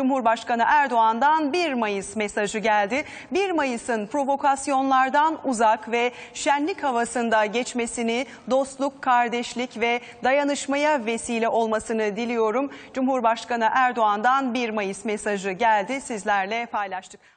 Cumhurbaşkanı Erdoğan'dan 1 Mayıs mesajı geldi. 1 Mayıs'ın provokasyonlardan uzak ve şenlik havasında geçmesini, dostluk, kardeşlik ve dayanışmaya vesile olmasını diliyorum. Cumhurbaşkanı Erdoğan'dan 1 Mayıs mesajı geldi. Sizlerle paylaştık.